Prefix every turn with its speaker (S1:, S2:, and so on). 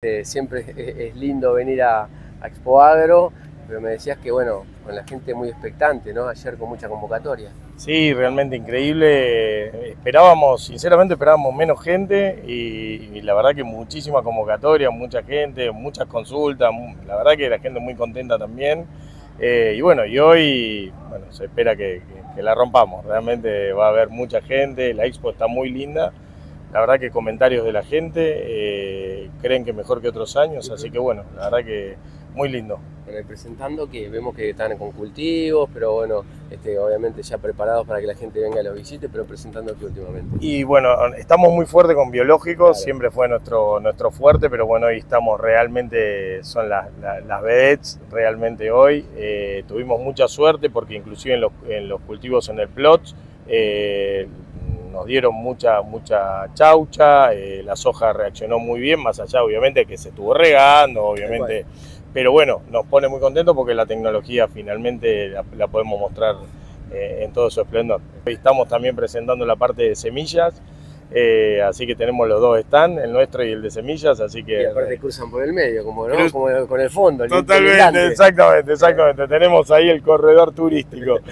S1: Eh, siempre es, lindo venir a, Expo Agro, pero me decías que bueno, con la gente muy expectante, ¿no? Ayer con mucha convocatoria.
S2: Sí, realmente increíble. Esperábamos, sinceramente esperábamos menos gente y, la verdad que muchísima convocatoria, mucha gente, muchas consultas, la verdad que la gente muy contenta también. Eh, y bueno, y hoy bueno, se espera que la rompamos. Realmente va a haber mucha gente, la expo está muy linda. La verdad que comentarios de la gente eh, creen que mejor que otros años, así que bueno, la verdad que muy lindo.
S1: Bueno, y presentando que vemos que están con cultivos, pero bueno, este, obviamente ya preparados para que la gente venga y los visite, pero presentando que últimamente.
S2: Y bueno, estamos muy fuertes con biológicos,
S1: Claro.
S2: siempre fue nuestro, nuestro fuerte, pero bueno, hoy estamos realmente, son las, las, las vedettes realmente hoy. Eh, tuvimos mucha suerte porque inclusive en los, en los cultivos en el plot eh, nos dieron mucha, mucha chaucha, eh, la soja reaccionó muy bien, más allá obviamente que se estuvo regando, obviamente. Pero bueno, nos pone muy contentos porque la tecnología finalmente la, la podemos mostrar eh, en todo su esplendor. Hoy estamos también presentando la parte de semillas, eh, así que tenemos los dos stand, el nuestro y el de semillas, así
S1: Y
S2: que...
S1: aparte cruzan por el medio, como, ¿no?
S2: Cruz-
S1: como con el fondo. el
S2: Totalmente, exactamente, exactamente. Tenemos ahí el corredor turístico.